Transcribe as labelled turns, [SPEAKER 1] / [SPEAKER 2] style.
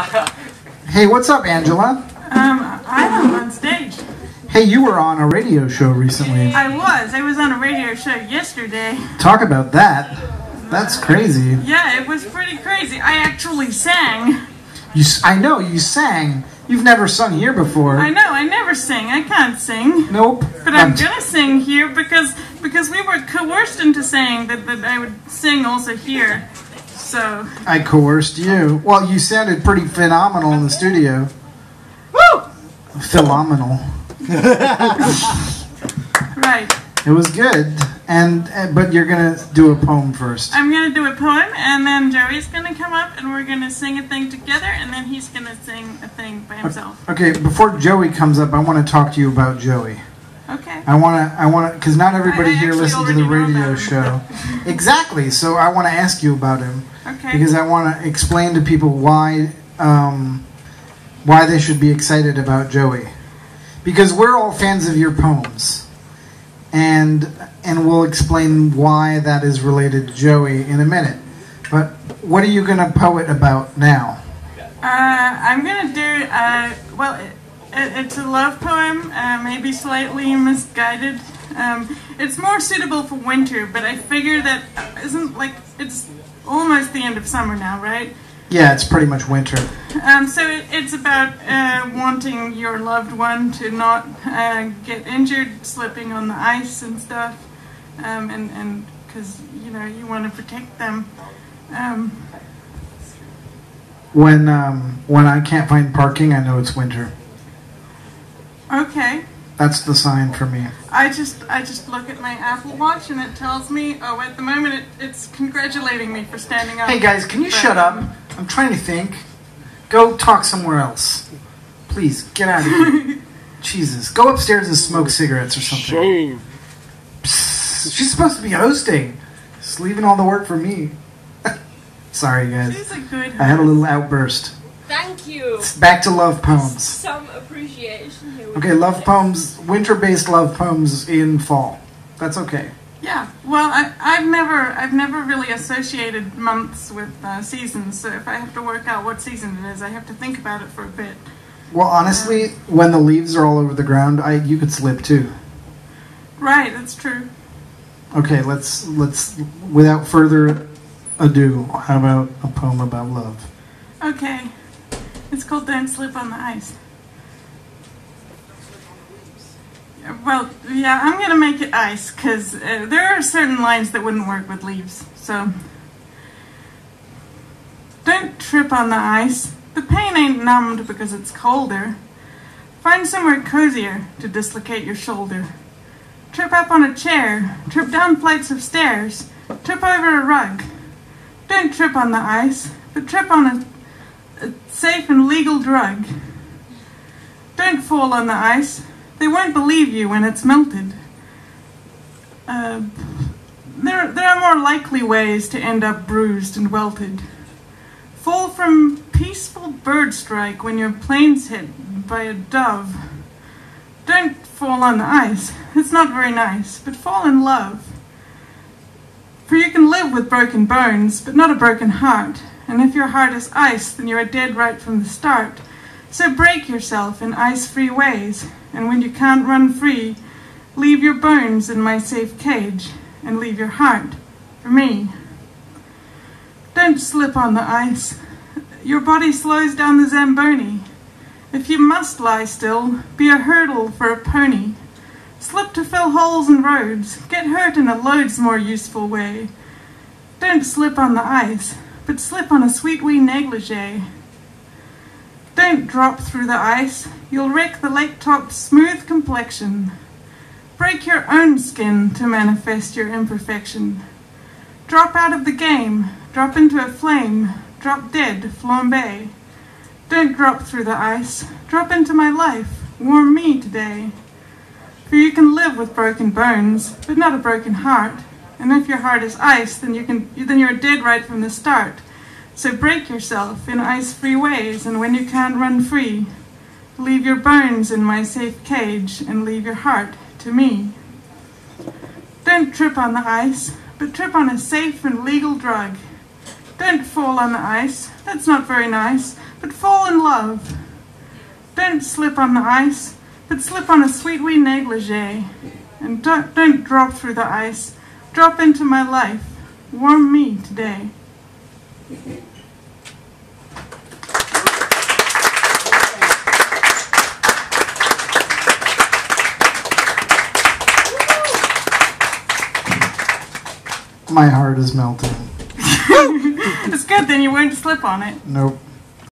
[SPEAKER 1] Hey, what's up, Angela?
[SPEAKER 2] Um, I'm on stage.
[SPEAKER 1] Hey, you were on a radio show recently.
[SPEAKER 2] I was. I was on a radio show yesterday.
[SPEAKER 1] Talk about that. That's crazy.
[SPEAKER 2] Yeah, it was pretty crazy. I actually sang.
[SPEAKER 1] You, I know you sang. You've never sung here before.
[SPEAKER 2] I know. I never sing. I can't sing.
[SPEAKER 1] Nope.
[SPEAKER 2] But I'm
[SPEAKER 1] Um,
[SPEAKER 2] gonna sing here because because we were coerced into saying that, that I would sing also here. So
[SPEAKER 1] I coerced you. Well, you sounded pretty phenomenal in the studio.
[SPEAKER 2] woo!
[SPEAKER 1] Phenomenal.
[SPEAKER 2] Right.
[SPEAKER 1] It was good. And uh, but you're gonna do a poem first.
[SPEAKER 2] I'm gonna do a poem, and then Joey's gonna come up, and we're gonna sing a thing together, and then he's gonna sing a thing by himself.
[SPEAKER 1] Okay, before Joey comes up, I want to talk to you about Joey.
[SPEAKER 2] Okay.
[SPEAKER 1] I want to, I want to, because not everybody here listens to the radio show. exactly. So I want to ask you about him
[SPEAKER 2] Okay.
[SPEAKER 1] because I want to explain to people why, um, why they should be excited about Joey. Because we're all fans of your poems, and and we'll explain why that is related to Joey in a minute. But what are you going to poet about now?
[SPEAKER 2] Uh, I'm gonna do. Uh, well, it, it, it's a love poem, uh, maybe slightly misguided. Um, it's more suitable for winter, but I figure that uh, isn't like it's almost the end of summer now, right?
[SPEAKER 1] Yeah, it's pretty much winter.
[SPEAKER 2] Um, so it, it's about uh, wanting your loved one to not uh, get injured, slipping on the ice and stuff, um, and and because you know you want to protect them. Um,
[SPEAKER 1] When um, when I can't find parking, I know it's winter.
[SPEAKER 2] Okay.
[SPEAKER 1] That's the sign for me.
[SPEAKER 2] I just I just look at my Apple Watch and it tells me oh at the moment it, it's congratulating me for standing up.
[SPEAKER 1] Hey guys, can you
[SPEAKER 2] But,
[SPEAKER 1] shut up? I'm trying to think. Go talk somewhere else. Please, get out of here. Jesus. Go upstairs and smoke cigarettes or something.
[SPEAKER 3] Shame.
[SPEAKER 1] Psst, she's supposed to be hosting. Just leaving all the work for me. Sorry guys.
[SPEAKER 2] She's a good.
[SPEAKER 1] I had a little outburst.
[SPEAKER 4] Thank.
[SPEAKER 1] Back to love poems.
[SPEAKER 4] Some appreciation here.
[SPEAKER 1] Okay,
[SPEAKER 4] you.
[SPEAKER 1] love poems, winter based love poems in fall. That's okay.
[SPEAKER 2] Yeah. Well, I, I've never I've never really associated months with uh, seasons. So if I have to work out what season it is, I have to think about it for a bit.
[SPEAKER 1] Well, honestly, when the leaves are all over the ground, I you could slip too.
[SPEAKER 2] Right. That's true.
[SPEAKER 1] Okay, let's let's without further ado, how about a poem about love?
[SPEAKER 2] Okay. It's called Don't Slip on the Ice. Well, yeah, I'm gonna make it ice because uh, there are certain lines that wouldn't work with leaves. So, don't trip on the ice. The pain ain't numbed because it's colder. Find somewhere cozier to dislocate your shoulder. Trip up on a chair. Trip down flights of stairs. Trip over a rug. Don't trip on the ice, but trip on a a safe and legal drug. Don't fall on the ice. They won't believe you when it's melted. Uh, there, there are more likely ways to end up bruised and welted. Fall from peaceful bird strike when your plane's hit by a dove. Don't fall on the ice. It's not very nice, but fall in love. For you can live with broken bones, but not a broken heart. And if your heart is ice, then you are dead right from the start. So break yourself in ice free ways, and when you can't run free, leave your bones in my safe cage, and leave your heart for me. Don't slip on the ice. Your body slows down the Zamboni. If you must lie still, be a hurdle for a pony. Slip to fill holes in roads, get hurt in a loads more useful way. Don't slip on the ice, but slip on a sweet wee negligee. Don't drop through the ice, you'll wreck the lake top's smooth complexion. Break your own skin to manifest your imperfection. Drop out of the game, drop into a flame, drop dead, flambe. Don't drop through the ice, drop into my life, warm me today. For you can live with broken bones, but not a broken heart. And if your heart is ice, then you can then you're dead right from the start. So break yourself in ice-free ways, and when you can't run free, leave your bones in my safe cage and leave your heart to me. Don't trip on the ice, but trip on a safe and legal drug. Don't fall on the ice, that's not very nice, but fall in love. Don't slip on the ice, but slip on a sweet wee negligee. And don't, don't drop through the ice. Drop into my life. Warm me today.
[SPEAKER 1] My heart is melting.
[SPEAKER 2] It's good, then you won't slip on it.
[SPEAKER 1] Nope.